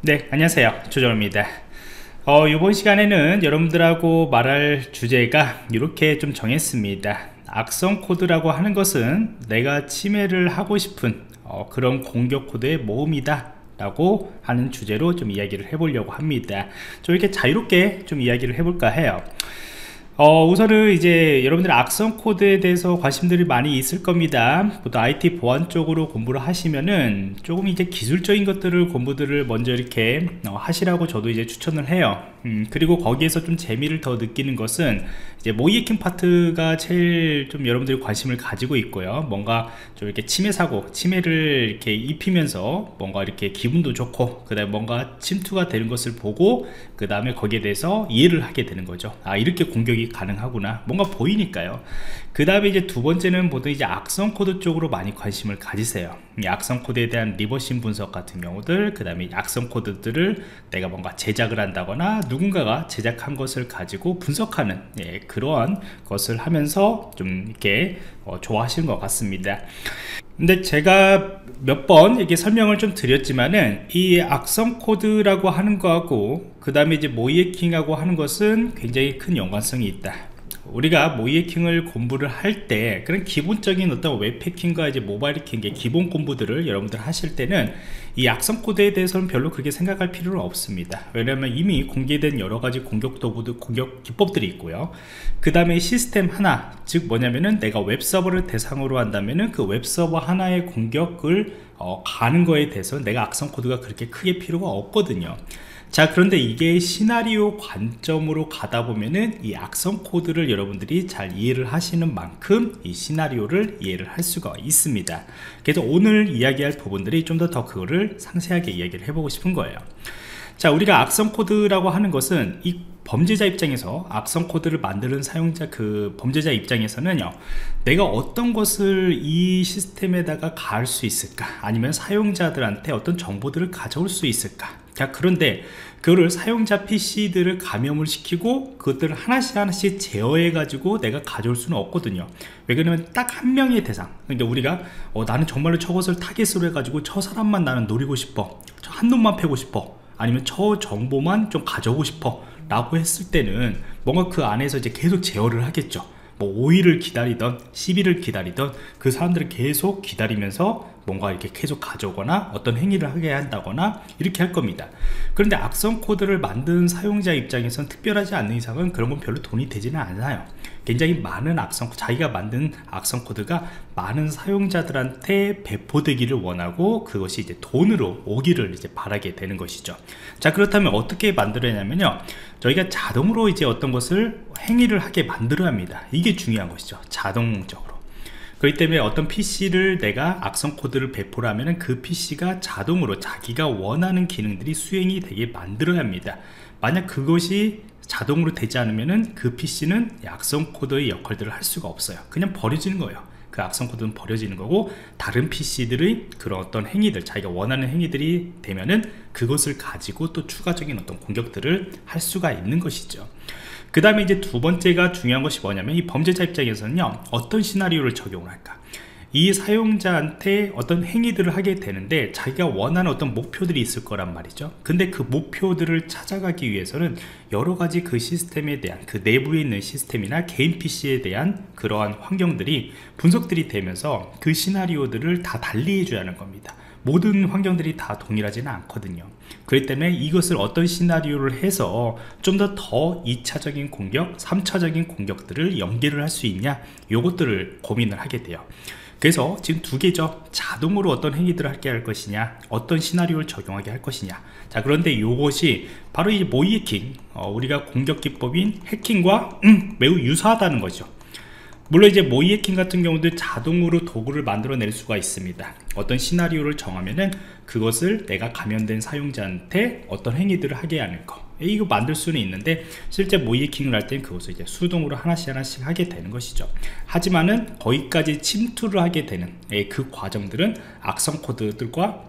네 안녕하세요. 조정입니다. 어, 이번 시간에는 여러분들하고 말할 주제가 이렇게 좀 정했습니다. 악성 코드라고 하는 것은 내가 침해를 하고 싶은 어, 그런 공격 코드의 모음이다 라고 하는 주제로 좀 이야기를 해보려고 합니다. 좀 이렇게 자유롭게 좀 이야기를 해볼까 해요 어, 우선은 이제 여러분들 악성 코드에 대해서 관심들이 많이 있을 겁니다. 보통 IT 보안 쪽으로 공부를 하시면은 조금 이제 기술적인 것들을 공부들을 먼저 이렇게 어, 하시라고 저도 이제 추천을 해요. 음, 그리고 거기에서 좀 재미를 더 느끼는 것은 이제 모의해킹 파트가 제일 좀 여러분들이 관심을 가지고 있고요. 뭔가 좀 이렇게 침해 사고, 침해를 이렇게 입히면서 뭔가 이렇게 기분도 좋고, 그 다음에 뭔가 침투가 되는 것을 보고, 그 다음에 거기에 대해서 이해를 하게 되는 거죠. 아, 이렇게 공격이 가능하구나 뭔가 보이니까요 그 다음에 이제 두 번째는 보통 이제 악성 코드 쪽으로 많이 관심을 가지세요 이 악성 코드에 대한 reversing 분석 같은 경우들 그 다음에 악성 코드들을 내가 뭔가 제작을 한다거나 누군가가 제작한 것을 가지고 분석하는 예, 그러한 것을 하면서 좀 이렇게 어, 좋아하시는 것 같습니다. 근데 제가 몇 번 이렇게 설명을 좀 드렸지만은 이 악성 코드라고 하는 거하고 그 다음에 이제 모이에킹하고 하는 것은 굉장히 큰 연관성이 있다 우리가 모이에킹을 공부를 할 때 그런 기본적인 어떤 웹해킹과 이제 모바일 해킹의 기본 공부들을 여러분들 하실 때는 이 악성 코드에 대해서는 별로 그렇게 생각할 필요는 없습니다. 왜냐하면 이미 공개된 여러 가지 공격 도구들 공격 기법들이 있고요. 그 다음에 시스템 하나 즉 뭐냐면은 내가 웹 서버를 대상으로 한다면은 그 웹 서버 하나의 공격을 어, 가는 거에 대해서 내가 악성 코드가 그렇게 크게 필요가 없거든요 자 그런데 이게 시나리오 관점으로 가다 보면은 이 악성 코드를 여러분들이 잘 이해를 하시는 만큼 이 시나리오를 이해를 할 수가 있습니다. 그래서 오늘 이야기할 부분들이 좀 더 더 그거를 상세하게 이야기를 해보고 싶은 거예요. 자 우리가 악성 코드라고 하는 것은 이 범죄자 입장에서 악성 코드를 만드는 사용자 그 범죄자 입장에서는요 내가 어떤 것을 이 시스템에다가 가할 수 있을까? 아니면 사용자들한테 어떤 정보들을 가져올 수 있을까 자 그런데 그거를 사용자 PC들을 감염을 시키고 그것들을 하나씩 하나씩 제어해 가지고 내가 가져올 수는 없거든요. 왜 그러냐면 딱 한 명의 대상. 그러니까 우리가 어, 나는 정말로 저것을 타겟으로 해가지고 저 사람만 나는 노리고 싶어. 저 한 놈만 패고 싶어. 아니면 저 정보만 좀 가져오고 싶어. 라고 했을 때는 뭔가 그 안에서 이제 계속 제어를 하겠죠. 뭐 5일을 기다리던 10일을 기다리던 그 사람들을 계속 기다리면서 뭔가 이렇게 계속 가져오거나 어떤 행위를 하게 한다거나 이렇게 할 겁니다. 그런데 악성 코드를 만든 사용자 입장에선 특별하지 않는 이상은 그런 건 별로 돈이 되지는 않아요. 굉장히 많은 악성 자기가 만든 악성 코드가 많은 사용자들한테 배포되기를 원하고 그것이 이제 돈으로 오기를 이제 바라게 되는 것이죠. 자 그렇다면 어떻게 만들어야냐면요. 저희가 자동으로 이제 어떤 것을 행위를 하게 만들어야 합니다. 이게 중요한 것이죠. 자동적으로 그렇기 때문에 어떤 PC를 내가 악성 코드를 배포를 하면 그 PC가 자동으로 자기가 원하는 기능들이 수행이 되게 만들어야 합니다. 만약 그것이 자동으로 되지 않으면 그 PC는 악성 코드의 역할들을 할 수가 없어요. 그냥 버려지는 거예요. 그 악성 코드는 버려지는 거고 다른 PC들의 그런 어떤 행위들 자기가 원하는 행위들이 되면은 그것을 가지고 또 추가적인 어떤 공격들을 할 수가 있는 것이죠 그 다음에 이제 두 번째가 중요한 것이 뭐냐면 이 범죄자 입장에서는요 어떤 시나리오를 적용을 할까? 이 사용자한테 어떤 행위들을 하게 되는데 자기가 원하는 어떤 목표들이 있을 거란 말이죠. 근데 그 목표들을 찾아가기 위해서는 여러 가지 그 시스템에 대한 그 내부에 있는 시스템이나 개인 PC에 대한 그러한 환경들이 분석들이 되면서 그 시나리오들을 다 달리 해 줘야 하는 겁니다. 모든 환경들이 다 동일하지는 않거든요 그렇기 때문에 이것을 어떤 시나리오를 해서 좀더더 2차적인 공격 3차적인 공격들을 연계를 할 수 있냐 요것들을 고민을 하게 돼요. 그래서 지금 두 개죠. 자동으로 어떤 행위들을 하게 할 것이냐 어떤 시나리오를 적용하게 할 것이냐. 자 그런데 이것이 바로 이 모이해킹 어, 우리가 공격 기법인 해킹과 음, 매우 유사하다는 거죠 물론 이제 모이해킹 같은 경우도 자동으로 도구를 만들어낼 수가 있습니다. 어떤 시나리오를 정하면은 그것을 내가 감염된 사용자한테 어떤 행위들을 하게 하는 거. 이거 만들 수는 있는데 실제 모이킹을 할 때는 그것을 이제 수동으로 하나씩 하나씩 하게 되는 것이죠. 하지만은 거기까지 침투를 하게 되는 예, 그 과정들은 악성 코드들과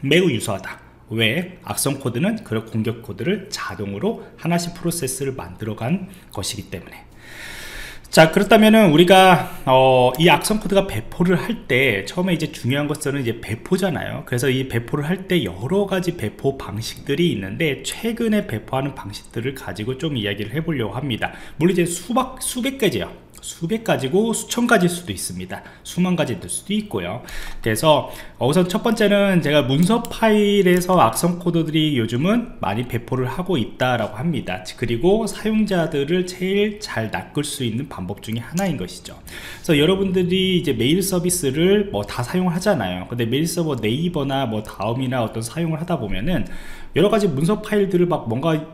매우 유사하다. 왜? 악성 코드는 그런 공격 코드를 자동으로 하나씩 프로세스를 만들어간 것이기 때문에 자 그렇다면은 우리가 어, 이 악성 코드가 배포를 할 때 처음에 이제 중요한 것은 이제 배포잖아요. 그래서 이 배포를 할 때 여러 가지 배포 방식들이 있는데 최근에 배포하는 방식들을 가지고 좀 이야기를 해보려고 합니다. 물론 이제 수박 수백 가지요 수백 가지고 수천 가지일 수도 있습니다. 수만 가지일 수도 있고요. 그래서 우선 첫 번째는 제가 문서 파일에서 악성 코드들이 요즘은 많이 배포를 하고 있다라고 합니다. 그리고 사용자들을 제일 잘 낚을 수 있는 방법 중에 하나인 것이죠. 그래서 여러분들이 이제 메일 서비스를 뭐 다 사용을 하잖아요. 근데 메일 서버 네이버나 뭐 다음이나 어떤 사용을 하다 보면은 여러 가지 문서 파일들을 막 뭔가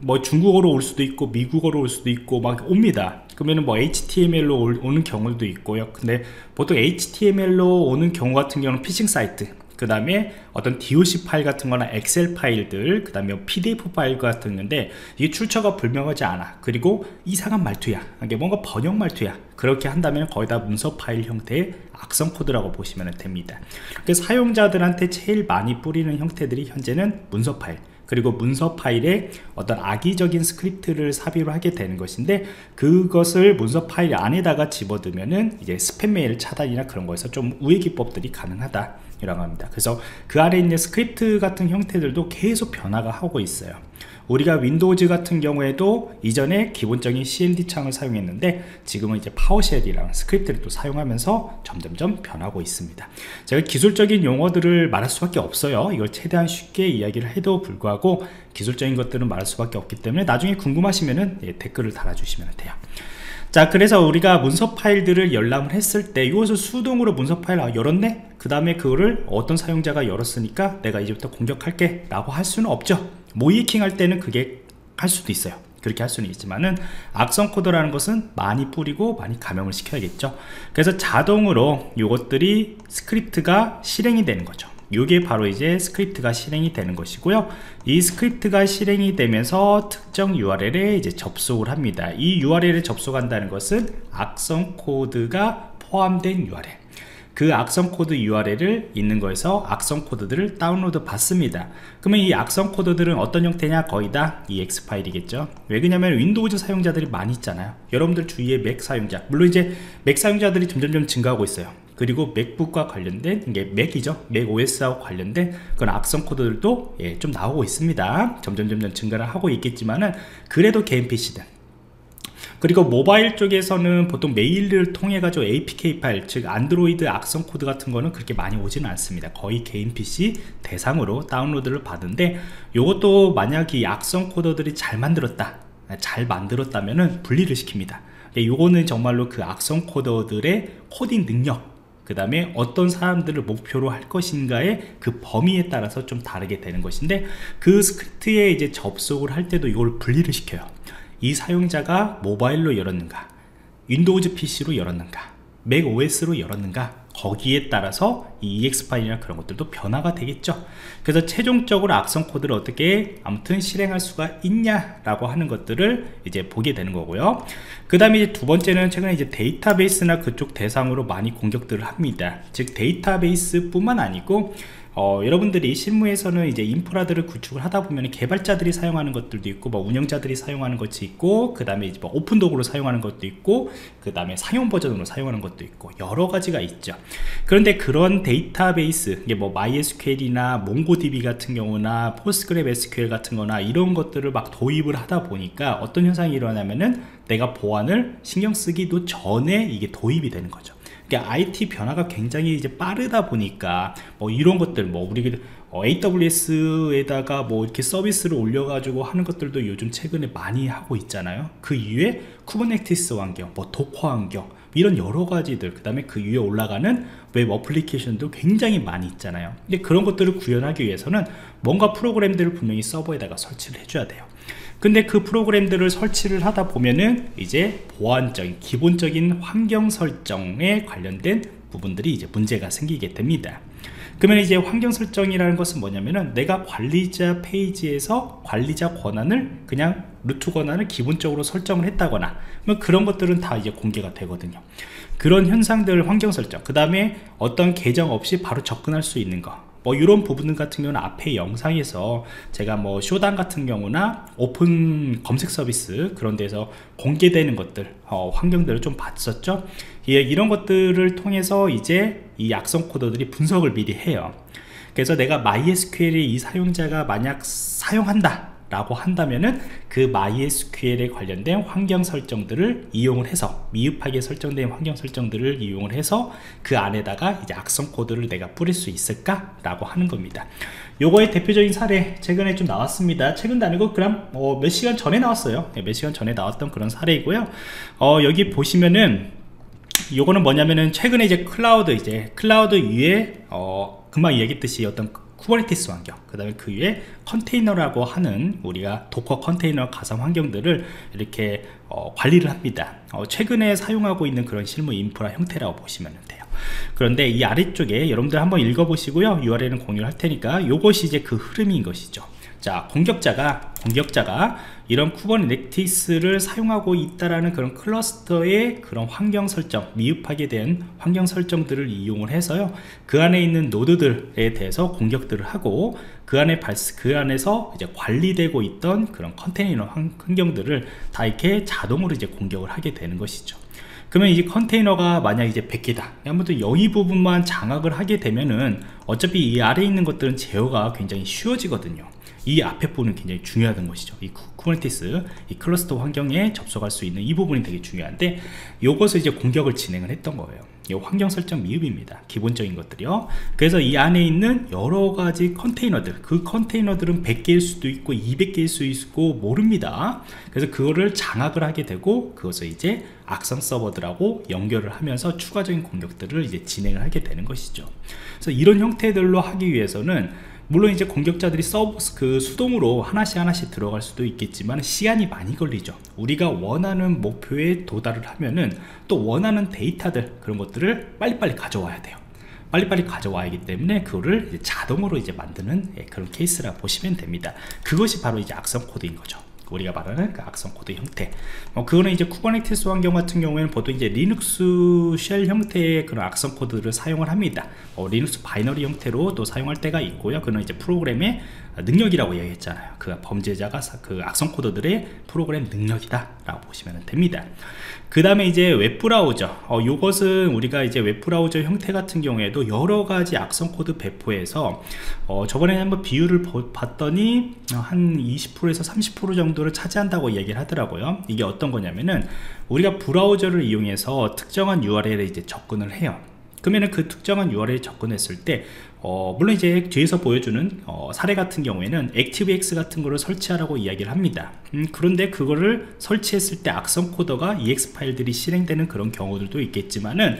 뭐 중국어로 올 수도 있고 미국어로 올 수도 있고 막 옵니다 그러면 뭐 HTML로 오는 경우도 있고요. 근데 보통 HTML로 오는 경우 같은 경우는 피싱 사이트 그 다음에 어떤 DOC 파일 같은 거나 Excel 파일들 그 다음에 PDF 파일 같은 건데 이게 출처가 분명하지 않아. 그리고 이상한 말투야. 이게 뭔가 번역 말투야. 그렇게 한다면 거의 다 문서 파일 형태의 악성 코드라고 보시면 됩니다. 그래서 사용자들한테 제일 많이 뿌리는 형태들이 현재는 문서 파일 그리고 문서 파일에 어떤 악의적인 스크립트를 삽입을 하게 되는 것인데 그것을 문서 파일 안에다가 집어넣으면은 이제 스팸 메일 차단이나 그런 거에서 좀 우회 기법들이 가능하다 이라고 합니다. 그래서 그 아래 있는 스크립트 같은 형태들도 계속 변화가 하고 있어요 우리가 Windows 같은 경우에도 이전에 기본적인 CMD 창을 사용했는데 지금은 이제 PowerShell이랑 스크립트를 또 사용하면서 점점점 변하고 있습니다. 제가 기술적인 용어들을 말할 수밖에 없어요. 이걸 최대한 쉽게 이야기를 해도 불구하고 기술적인 것들은 말할 수밖에 없기 때문에 나중에 궁금하시면 예, 댓글을 달아주시면 돼요. 자 그래서 우리가 문서 파일들을 열람을 했을 때 이것을 수동으로 문서 파일 아, 열었네? 그 다음에 그거를 어떤 사용자가 열었으니까 내가 이제부터 공격할게 라고 할 수는 없죠 모의해킹 할 때는 그게 할 수도 있어요. 그렇게 할 수는 있지만은 악성 코드라는 것은 많이 뿌리고 많이 감염을 시켜야겠죠. 그래서 자동으로 이것들이 스크립트가 실행이 되는 거죠. 이게 바로 이제 스크립트가 실행이 되는 것이고요. 이 스크립트가 실행이 되면서 특정 URL에 이제 접속을 합니다. 이 URL에 접속한다는 것은 악성 코드가 포함된 URL 그 악성 코드 URL을 있는 거에서 악성 코드들을 다운로드 받습니다. 그러면 이 악성 코드들은 어떤 형태냐? 거의 다 EXE 파일이겠죠? 왜 그러냐면 Windows 사용자들이 많이 있잖아요. 여러분들 주위에 Mac 사용자 물론 이제 Mac 사용자들이 점점점 증가하고 있어요. 그리고 MacBook과 관련된 이게 Mac이죠? Mac OS하고 관련된 그런 악성 코드들도 예, 좀 나오고 있습니다. 점점 점점 증가를 하고 있겠지만은 그래도 개인 PC들 그리고 모바일 쪽에서는 보통 메일을 통해 가지고 APK 파일 즉 안드로이드 악성 코드 같은 거는 그렇게 많이 오지는 않습니다. 거의 개인 PC 대상으로 다운로드를 받은데 이것도 만약 이 악성 코드들이 잘 만들었다 잘 만들었다면은 분리를 시킵니다. 요거는 정말로 그 악성 코더들의 코딩 능력 그 다음에 어떤 사람들을 목표로 할 것인가의 그 범위에 따라서 좀 다르게 되는 것인데 그 스크립트에 이제 접속을 할 때도 이걸 분리를 시켜요 이 사용자가 모바일로 열었는가? Windows PC로 열었는가? Mac OS로 열었는가? 거기에 따라서 이 EXE 파일이나 그런 것들도 변화가 되겠죠. 그래서 최종적으로 악성 코드를 어떻게 아무튼 실행할 수가 있냐라고 하는 것들을 이제 보게 되는 거고요. 그 다음에 두 번째는 최근에 이제 데이터베이스나 그쪽 대상으로 많이 공격들을 합니다. 즉 데이터베이스 뿐만 아니고 어, 여러분들이 실무에서는 이제 인프라들을 구축을 하다 보면 개발자들이 사용하는 것들도 있고 뭐 운영자들이 사용하는 것이 있고 그 다음에 뭐 오픈 도구로 사용하는 것도 있고 그 다음에 상용 버전으로 사용하는 것도 있고 여러 가지가 있죠. 그런데 그런 데이터베이스 이게 뭐 MySQL이나 MongoDB 같은 경우나 PostgreSQL 같은 거나 이런 것들을 막 도입을 하다 보니까 어떤 현상이 일어나면은 내가 보안을 신경 쓰기도 전에 이게 도입이 되는 거죠 그러니까 IT 변화가 굉장히 이제 빠르다 보니까 뭐 이런 것들 뭐 우리 어, AWS에다가 뭐 이렇게 서비스를 올려가지고 하는 것들도 요즘 최근에 많이 하고 있잖아요. 그 이후에 Kubernetes 환경, 뭐 Docker 환경 이런 여러 가지들 그 다음에 그 위에 올라가는 웹 어플리케이션도 굉장히 많이 있잖아요. 근데 그런 것들을 구현하기 위해서는 뭔가 프로그램들을 분명히 서버에다가 설치를 해줘야 돼요. 근데 그 프로그램들을 설치를 하다 보면은 이제 보안적인 기본적인 환경 설정에 관련된 부분들이 이제 문제가 생기게 됩니다. 그러면 이제 환경 설정이라는 것은 뭐냐면은 내가 관리자 페이지에서 관리자 권한을 그냥 root 권한을 기본적으로 설정을 했다거나 뭐 그런 것들은 다 이제 공개가 되거든요. 그런 현상들 환경 설정 그 다음에 어떤 계정 없이 바로 접근할 수 있는 거 뭐 이런 부분 같은 경우는 앞에 영상에서 제가 뭐 Shodan 같은 경우나 오픈 검색 서비스 그런 데서 공개되는 것들 어, 환경들을 좀 봤었죠? 예, 이런 것들을 통해서 이제 이 악성 코드들이 분석을 미리 해요. 그래서 내가 MySQL의 이 사용자가 만약 사용한다 라고 한다면은 그 MySQL에 관련된 환경 설정들을 이용을 해서 미흡하게 설정된 환경 설정들을 이용을 해서 그 안에다가 이제 악성 코드를 내가 뿌릴 수 있을까? 라고 하는 겁니다. 요거의 대표적인 사례 최근에 좀 나왔습니다. 최근도 아니고 그럼 어, 몇 시간 전에 나왔어요. 네, 몇 시간 전에 나왔던 그런 사례이고요. 어, 여기 보시면은 요거는 뭐냐면은 최근에 이제 클라우드 이제 클라우드 위에 어, 금방 얘기했듯이 어떤 Kubernetes 환경 그 다음에 그 위에 컨테이너라고 하는 우리가 Docker 컨테이너 가상 환경들을 이렇게 어, 관리를 합니다. 어, 최근에 사용하고 있는 그런 실무 인프라 형태라고 보시면 돼요. 그런데 이 아래쪽에 여러분들 한번 읽어보시고요. URL은 공유를 할 테니까 이것이 이제 그 흐름인 것이죠 자 공격자가 공격자가 이런 Kubernetes를 사용하고 있다라는 그런 클러스터의 그런 환경 설정 미흡하게 된 환경 설정들을 이용을 해서요. 그 안에 있는 노드들에 대해서 공격들을 하고 그 안에 발스 그 안에서 이제 관리되고 있던 그런 컨테이너 환경들을 다 이렇게 자동으로 이제 공격을 하게 되는 것이죠. 그러면 이제 컨테이너가 만약 이제 100개다 아무튼 여기 부분만 장악을 하게 되면은 어차피 이 아래에 있는 것들은 제어가 굉장히 쉬워지거든요 이 앞에 부분은 굉장히 중요한 것이죠. 이 Kubernetes 이 클러스터 환경에 접속할 수 있는 이 부분이 되게 중요한데 이것을 이제 공격을 진행을 했던 거예요. 이 환경 설정 미흡입니다. 기본적인 것들이요. 그래서 이 안에 있는 여러 가지 컨테이너들 그 컨테이너들은 100개일 수도 있고 200개일 수도 있고 모릅니다. 그래서 그거를 장악을 하게 되고 그것을 이제 악성 서버들하고 연결을 하면서 추가적인 공격들을 이제 진행을 하게 되는 것이죠. 그래서 이런 형태들로 하기 위해서는 물론 이제 공격자들이 서브 그 수동으로 하나씩 하나씩 들어갈 수도 있겠지만 시간이 많이 걸리죠. 우리가 원하는 목표에 도달을 하면은 또 원하는 데이터들 그런 것들을 빨리빨리 가져와야 돼요. 빨리빨리 가져와야 하기 때문에 그거를 이제 자동으로 이제 만드는 예, 그런 케이스라 보시면 됩니다. 그것이 바로 이제 악성 코드인 거죠 우리가 말하는 그 악성 코드 형태. 어, 그거는 이제 Kubernetes 환경 같은 경우에는 보통 이제 리눅스 shell 형태의 그런 악성 코드를 사용을 합니다. 어, 리눅스 binary 형태로 또 사용할 때가 있고요. 그는 이제 프로그램의 능력이라고 얘기했잖아요. 그 범죄자가 그 악성 코드들의 프로그램 능력이다 라고 보시면 됩니다. 그 다음에 이제 웹브라우저. 어, 이것은 우리가 이제 웹브라우저 형태 같은 경우에도 여러 가지 악성 코드 배포에서 어, 저번에 한번 비율을 봤더니 한 20%에서 30% 정도 를 차지한다고 얘기를 하더라고요. 이게 어떤 거냐면은 우리가 브라우저를 이용해서 특정한 URL에 이제 접근을 해요. 그러면 그 특정한 URL에 접근했을 때 어, 물론 이제 뒤에서 보여주는 어, 사례 같은 경우에는 ActiveX 같은 거를 설치하라고 이야기를 합니다. 음, 그런데 그거를 설치했을 때 악성 코드가 EX 파일들이 실행되는 그런 경우들도 있겠지만은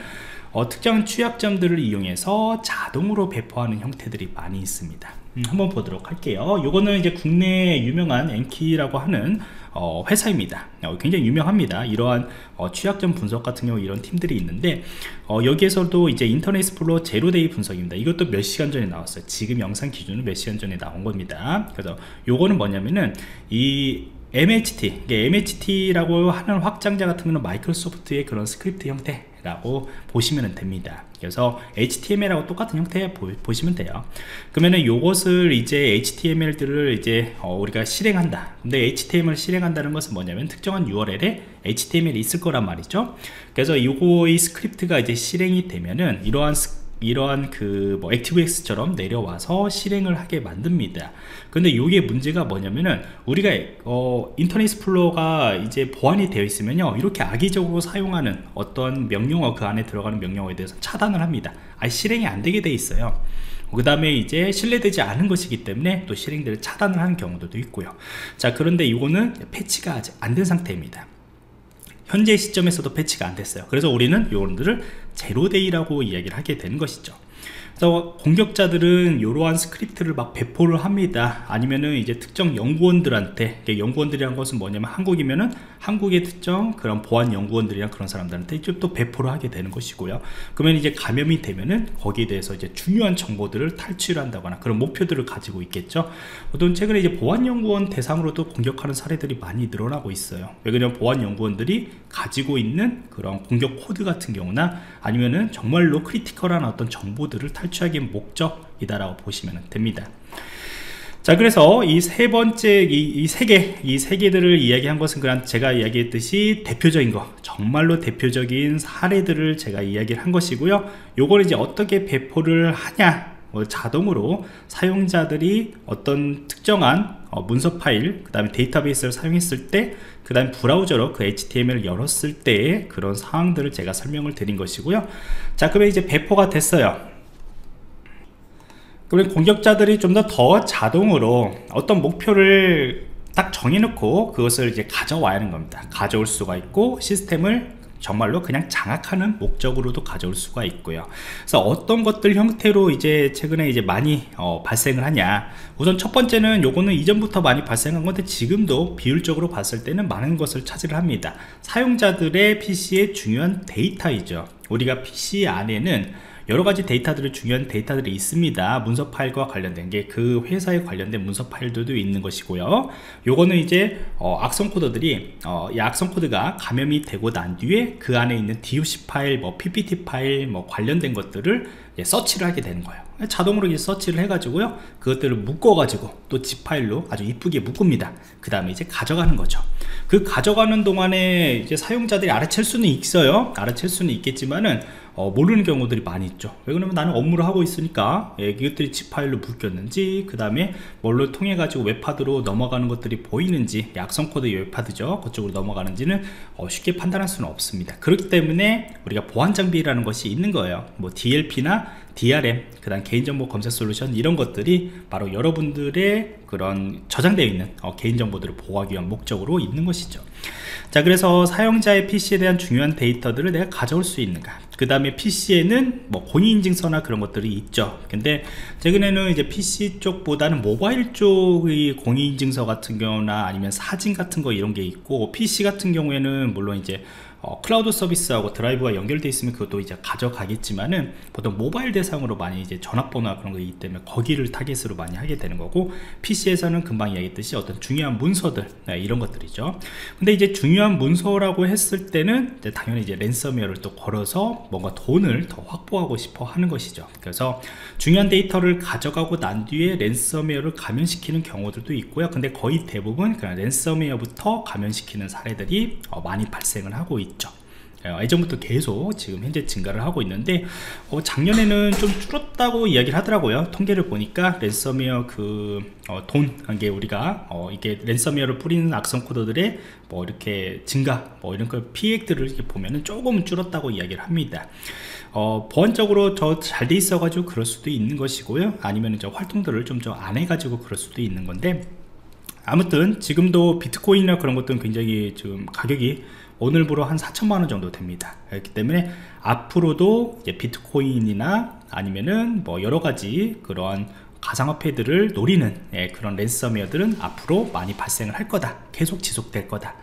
어, 특정 취약점들을 이용해서 자동으로 배포하는 형태들이 많이 있습니다. 음, 한번 보도록 할게요. 요거는 이제 국내 유명한 엔키라고 하는 어, 회사입니다. 어, 굉장히 유명합니다. 이러한 어, 취약점 분석 같은 경우 이런 팀들이 있는데 어, 여기에서도 이제 Internet Explorer zero-day 분석입니다. 이것도 몇 시간 전에 나왔어요. 지금 영상 기준으로 몇 시간 전에 나온 겁니다. 그래서 요거는 뭐냐면은 이 MHT, MHT라고 하는 확장자 같은 경우는 마이크로소프트의 그런 스크립트 형태 라고 보시면 됩니다. 그래서 HTML하고 똑같은 형태 보, 시면 돼요. 그러면은 요것을 이제 HTML들을 이제 어, 우리가 실행한다. 근데 HTML 실행한다는 것은 뭐냐면 특정한 URL에 HTML이 있을 거란 말이죠. 그래서 요거의 스크립트가 이제 실행이 되면은 이러한 스, 이러한 그 뭐 ActiveX처럼 내려와서 실행을 하게 만듭니다. 근데 이게 문제가 뭐냐면은 우리가 어, Internet Explorer가 이제 보안이 되어 있으면요 이렇게 악의적으로 사용하는 어떤 명령어 그 안에 들어가는 명령어에 대해서 차단을 합니다. 아 실행이 안 되게 돼 있어요. 그 다음에 이제 신뢰되지 않은 것이기 때문에 또 실행들을 차단을 하는 경우도 있고요. 자 그런데 이거는 패치가 아직 안 된 상태입니다 현재 시점에서도 패치가 안 됐어요. 그래서 우리는 요런들을 zero-day라고 이야기를 하게 되는 것이죠 그래서 공격자들은 이러한 스크립트를 막 배포를 합니다. 아니면은 이제 특정 연구원들한테 연구원들이란 것은 뭐냐면 한국이면은 한국의 특정 그런 보안 연구원들이나 그런 사람들한테 또 배포를 하게 되는 것이고요. 그러면 이제 감염이 되면은 거기에 대해서 이제 중요한 정보들을 탈취한다거나 그런 목표들을 가지고 있겠죠. 보통 최근에 이제 보안 연구원 대상으로도 공격하는 사례들이 많이 늘어나고 있어요. 왜냐면 보안 연구원들이 가지고 있는 그런 공격 코드 같은 경우나 아니면은 정말로 critical한 어떤 정보들을 탈 취하기 목적이다라고 보시면 됩니다. 자 그래서 이 세 번째 이 세개이 세 개들을 이야기한 것은 그냥 제가 이야기했듯이 대표적인 거 정말로 대표적인 사례들을 제가 이야기를 한 것이고요. 요걸 이제 어떻게 배포를 하냐 뭐 자동으로 사용자들이 어떤 특정한 어, 문서 파일 그 다음에 데이터베이스를 사용했을 때 그 다음 브라우저로 그 HTML을 열었을 때의 그런 상황들을 제가 설명을 드린 것이고요. 자 그러면 이제 배포가 됐어요 그러면 공격자들이 좀 더 더 자동으로 어떤 목표를 딱 정해놓고 그것을 이제 가져와야 하는 겁니다. 가져올 수가 있고 시스템을 정말로 그냥 장악하는 목적으로도 가져올 수가 있고요. 그래서 어떤 것들 형태로 이제 최근에 이제 많이 어, 발생을 하냐. 우선 첫 번째는 요거는 이전부터 많이 발생한 건데 지금도 비율적으로 봤을 때는 많은 것을 차지를 합니다. 사용자들의 PC의 중요한 데이터이죠. 우리가 PC 안에는 여러 가지 데이터들을 중요한 데이터들이 있습니다. 문서 파일과 관련된 게 그 회사에 관련된 문서 파일들도 있는 것이고요. 요거는 이제 어, 악성 코드들이 어, 이 악성 코드가 감염이 되고 난 뒤에 그 안에 있는 DOC 파일 뭐 PPT 파일 뭐 관련된 것들을 예, 서치를 하게 되는 거예요. 자동으로 이제 서치를 해가지고요. 그것들을 묶어가지고 또 zip 파일로 아주 이쁘게 묶습니다. 그 다음에 이제 가져가는 거죠. 그 가져가는 동안에 이제 사용자들이 알아챌 수는 있어요. 알아챌 수는 있겠지만은 어, 모르는 경우들이 많이 있죠. 왜 그러면 나는 업무를 하고 있으니까 예, 이것들이 zip 파일로 묶였는지 그 다음에 뭘로 통해 가지고 웹하드로 넘어가는 것들이 보이는지 악성 코드 웹하드죠. 그쪽으로 넘어가는지는 어, 쉽게 판단할 수는 없습니다. 그렇기 때문에 우리가 보안 장비라는 것이 있는 거예요. 뭐 DLP나 DRM, 그 다음 개인정보 검색 솔루션 이런 것들이 바로 여러분들의 그런 저장되어 있는 어, 개인정보들을 보호하기 위한 목적으로 있는 것이죠. 자 그래서 사용자의 PC에 대한 중요한 데이터들을 내가 가져올 수 있는가 그 다음에 PC에는 뭐 공인인증서나 그런 것들이 있죠. 근데 최근에는 이제 PC 쪽보다는 모바일 쪽의 공인인증서 같은 경우나 아니면 사진 같은 거 이런 게 있고 PC 같은 경우에는 물론 이제 어, 클라우드 서비스하고 드라이브가 연결되어 있으면 그것도 이제 가져가겠지만은 보통 모바일 대상으로 많이 이제 전화번호나 그런 거이기 때문에 거기를 타겟으로 많이 하게 되는 거고 PC에서는 금방 이야기했듯이 어떤 중요한 문서들 네, 이런 것들이죠. 근데 이제 중요한 문서라고 했을 때는 이제 당연히 이제 랜섬웨어를 또 걸어서 뭔가 돈을 더 확보하고 싶어 하는 것이죠. 그래서 중요한 데이터를 가져가고 난 뒤에 랜섬웨어를 감염시키는 경우들도 있고요. 근데 거의 대부분 그냥 랜섬웨어부터 감염시키는 사례들이 어, 많이 발생을 하고 있죠 있죠. 어, 예전부터 계속 지금 현재 증가를 하고 있는데 어, 작년에는 좀 줄었다고 이야기를 하더라고요. 통계를 보니까 랜섬웨어 그돈 어, 게 우리가 어, 이게 랜섬웨어를 뿌리는 악성 코드들의 뭐 이렇게 증가 뭐 이런 걸 피해들을 이렇게 보면은 조금 줄었다고 이야기를 합니다. 어, 보안적으로 저잘돼 있어 가지고 그럴 수도 있는 것이고요. 아니면 저 활동들을 좀좀안해 가지고 그럴 수도 있는 건데 아무튼 지금도 비트코인이나 그런 것들은 굉장히 지금 가격이 오늘부로 한 4천만 원 정도 됩니다. 그렇기 때문에 앞으로도 비트코인이나 아니면은 뭐 여러 가지 그런 가상화폐들을 노리는 예, 그런 랜섬웨어들은 앞으로 많이 발생을 할 거다. 계속 지속될 거다.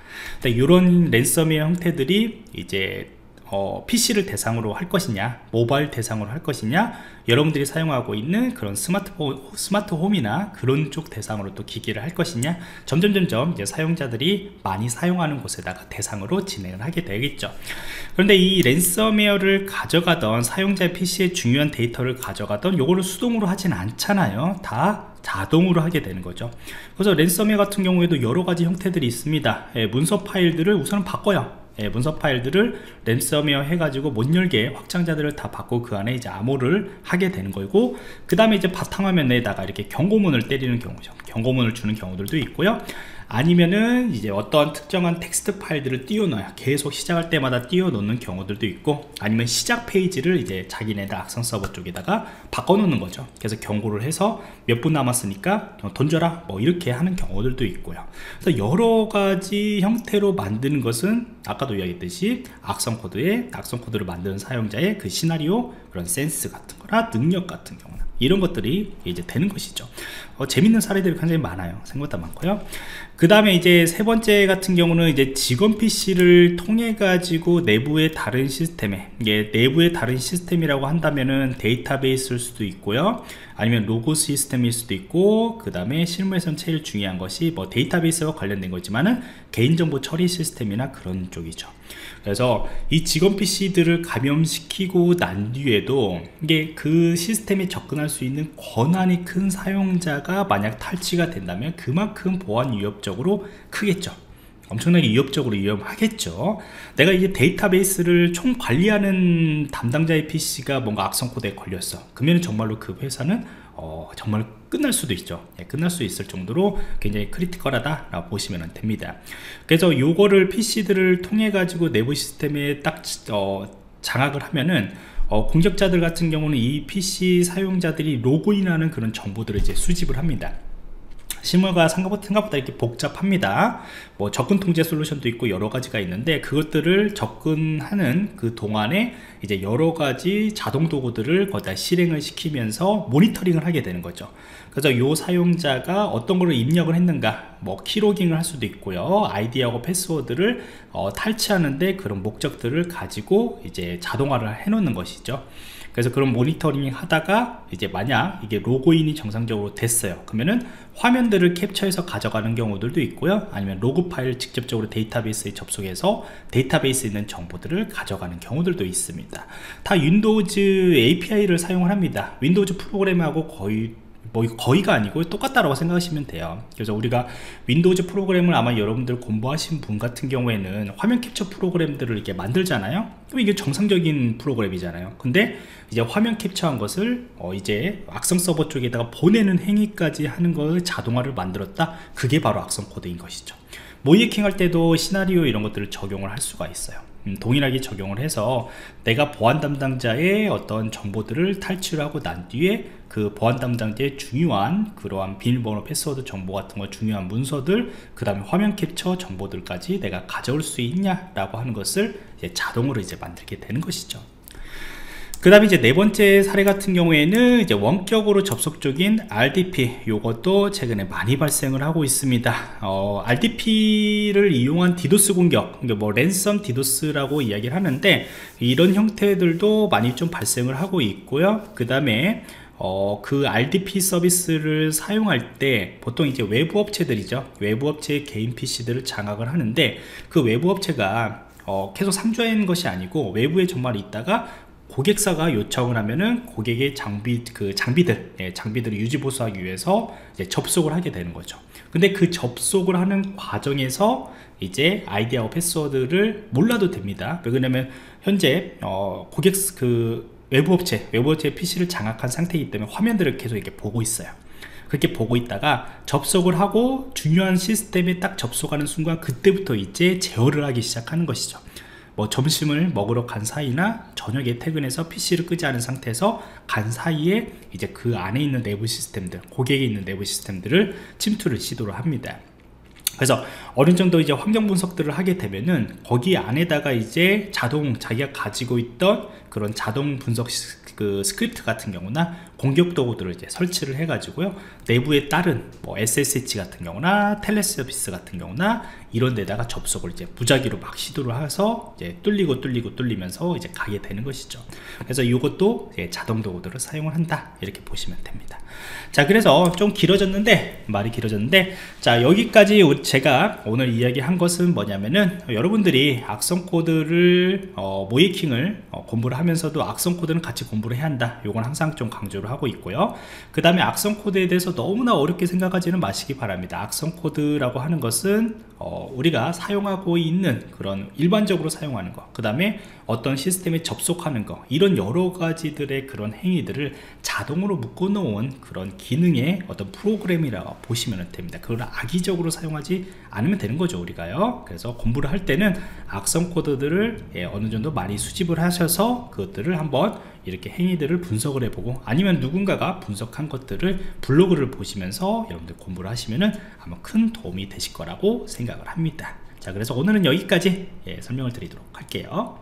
이런 랜섬웨어 형태들이 이제 어, PC를 대상으로 할 것이냐 모바일 대상으로 할 것이냐 여러분들이 사용하고 있는 그런 스마트폰 스마트 홈이나 그런 쪽 대상으로 또 기기를 할 것이냐 점점 점점 이제 사용자들이 많이 사용하는 곳에다가 대상으로 진행을 하게 되겠죠. 그런데 이 랜섬웨어를 가져가던 사용자의 PC의 중요한 데이터를 가져가던 요거를 수동으로 하진 않잖아요. 다 자동으로 하게 되는 거죠. 그래서 랜섬웨어 같은 경우에도 여러 가지 형태들이 있습니다. 예, 문서 파일들을 우선 바꿔요 예, 문서 파일들을 랜섬웨어 해가지고 못 열게 확장자들을 다 바꾸고 그 안에 이제 암호를 하게 되는 거고 그 다음에 이제 바탕화면에다가 이렇게 경고문을 때리는 경우죠. 경고문을 주는 경우들도 있고요 아니면은 이제 어떤 특정한 텍스트 파일들을 띄워넣어요 계속 시작할 때마다 띄워놓는 경우들도 있고 아니면 시작 페이지를 이제 자기네들 악성 서버 쪽에다가 바꿔놓는 거죠. 그래서 경고를 해서 몇 분 남았으니까 던져라 뭐 이렇게 하는 경우들도 있고요. 그래서 여러 가지 형태로 만드는 것은 아까도 이야기했듯이 악성 코드에 악성 코드를 만드는 사용자의 그 시나리오 그런 센스 같은 거나 능력 같은 경우나 이런 것들이 이제 되는 것이죠. 어, 재밌는 사례들이 굉장히 많아요. 생각보다 많고요 그 다음에 이제 세 번째 같은 경우는 이제 직원 PC를 통해 가지고 내부의 다른 시스템에 이게 내부의 다른 시스템이라고 한다면은 데이터베이스일 수도 있고요. 아니면 로고 시스템일 수도 있고 그 다음에 실무에선 제일 중요한 것이 뭐 데이터베이스와 관련된 거지만은 개인정보 처리 시스템이나 그런 쪽이죠. 그래서 이 직원 PC들을 감염시키고 난 뒤에도 이게 그 시스템에 접근할 수 있는 권한이 큰 사용자가 만약 탈취가 된다면 그만큼 보안 위협 적으로 크겠죠. 엄청나게 위협적으로 위험하겠죠. 내가 이제 데이터베이스를 총 관리하는 담당자의 PC가 뭔가 악성 코드에 걸렸어 그러면 정말로 그 회사는 어, 정말 끝날 수도 있죠. 예, 끝날 수 있을 정도로 굉장히 크리티컬하다 라고 보시면 됩니다. 그래서 요거를 PC들을 통해 가지고 내부 시스템에 딱 어, 장악을 하면은 어, 공격자들 같은 경우는 이 PC 사용자들이 로그인하는 그런 정보들을 이제 수집을 합니다 실무가 생각보다 이렇게 복잡합니다. 뭐 접근 통제 솔루션도 있고 여러 가지가 있는데 그것들을 접근하는 그 동안에 이제 여러 가지 자동 도구들을 거기다 실행을 시키면서 모니터링을 하게 되는 거죠. 그래서 요 사용자가 어떤 거를 입력을 했는가 뭐 keylogging을 할 수도 있고요. 아이디하고 패스워드를 어, 탈취하는데 그런 목적들을 가지고 이제 자동화를 해 놓는 것이죠 그래서 그런 모니터링 하다가 이제 만약 이게 로그인이 정상적으로 됐어요. 그러면은 화면들을 캡처해서 가져가는 경우들도 있고요. 아니면 로그 파일 직접적으로 데이터베이스에 접속해서 데이터베이스에 있는 정보들을 가져가는 경우들도 있습니다. 다 윈도우즈 API를 사용을 합니다. 윈도우즈 프로그램하고 거의 뭐 거의가 아니고 똑같다라고 생각하시면 돼요. 그래서 우리가 윈도우즈 프로그램을 아마 여러분들 공부하신 분 같은 경우에는 화면 캡처 프로그램들을 이렇게 만들잖아요. 그럼 이게 정상적인 프로그램이잖아요. 근데 이제 화면 캡처한 것을 어 이제 악성 서버 쪽에다가 보내는 행위까지 하는 걸 자동화를 만들었다. 그게 바로 악성 코드인 것이죠. 모의해킹 할 때도 시나리오 이런 것들을 적용을 할 수가 있어요. 음, 동일하게 적용을 해서 내가 보안 담당자의 어떤 정보들을 탈취하고 난 뒤에 그 보안 담당자의 중요한 그러한 비밀번호 패스워드 정보 같은 거 중요한 문서들 그 다음에 화면 캡처 정보들까지 내가 가져올 수 있냐 라고 하는 것을 자동으로 이제 만들게 되는 것이죠 그 다음에 이제 네 번째 사례 같은 경우에는 이제 원격으로 접속적인 RDP 요것도 최근에 많이 발생을 하고 있습니다. 어, RDP를 이용한 디도스 공격 그러니까 뭐 ransom DDoS라고 이야기를 하는데 이런 형태들도 많이 좀 발생을 하고 있고요. 그 다음에 어, 그 RDP 서비스를 사용할 때 보통 이제 외부 업체들이죠. 외부 업체의 개인 PC들을 장악을 하는데 그 외부 업체가 어, 계속 상주하는 것이 아니고 외부에 정말 있다가 고객사가 요청을 하면은 고객의 장비 그 장비들 예, 장비들을 유지 보수하기 위해서 접속을 하게 되는 거죠. 근데 그 접속을 하는 과정에서 이제 아이디하고 패스워드를 몰라도 됩니다. 왜냐면 현재 어, 고객 그 외부 업체 외부 업체 PC를 장악한 상태이기 때문에 화면들을 계속 이렇게 보고 있어요. 그렇게 보고 있다가 접속을 하고 중요한 시스템에 딱 접속하는 순간 그때부터 이제 제어를 하기 시작하는 것이죠 뭐 점심을 먹으러 간 사이나 저녁에 퇴근해서 PC를 끄지 않은 상태에서 간 사이에 이제 그 안에 있는 내부 시스템들 고객에 있는 내부 시스템들을 침투를 시도를 합니다. 그래서 어느 정도 이제 환경 분석들을 하게 되면은 거기 안에다가 이제 자동 자기가 가지고 있던 그런 자동 분석 그 스크립트 같은 경우나 공격 도구들을 이제 설치를 해 가지고요. 내부에 따른 뭐 SSH 같은 경우나 Telnet 서비스 같은 경우나 이런 데다가 접속을 이제 무작위로 막 시도를 해서 이제 뚫리고 뚫리고 뚫리면서 이제 가게 되는 것이죠. 그래서 이것도 자동 도구들을 사용을 한다. 이렇게 보시면 됩니다. 자 그래서 좀 길어졌는데 말이 길어졌는데 자 여기까지 제가 오늘 이야기한 것은 뭐냐면은 여러분들이 악성 코드를 어, 모이킹을 어, 공부를 하면서도 악성 코드는 같이 공부를 해야 한다. 이건 항상 좀 강조를 하고 있고요. 그 다음에 악성 코드에 대해서 너무나 어렵게 생각하지는 마시기 바랍니다. 악성 코드라고 하는 것은 어, 우리가 사용하고 있는 그런 일반적으로 사용하는 것그 다음에 어떤 시스템에 접속하는 것 이런 여러 가지들의 그런 행위들을 자동으로 묶어 놓은 그런 기능의 어떤 프로그램이라고 보시면 됩니다. 그걸 악의적으로 사용하지 않으면 되는 거죠 우리가요. 그래서 공부를 할 때는 악성 코드들을 예, 어느 정도 많이 수집을 하셔서 그것들을 한번 이렇게 행위들을 분석을 해보고 아니면 누군가가 분석한 것들을 블로그를 보시면서 여러분들 공부를 하시면은 아마 큰 도움이 되실 거라고 생각을 합니다. 자 그래서 오늘은 여기까지 예, 설명을 드리도록 할게요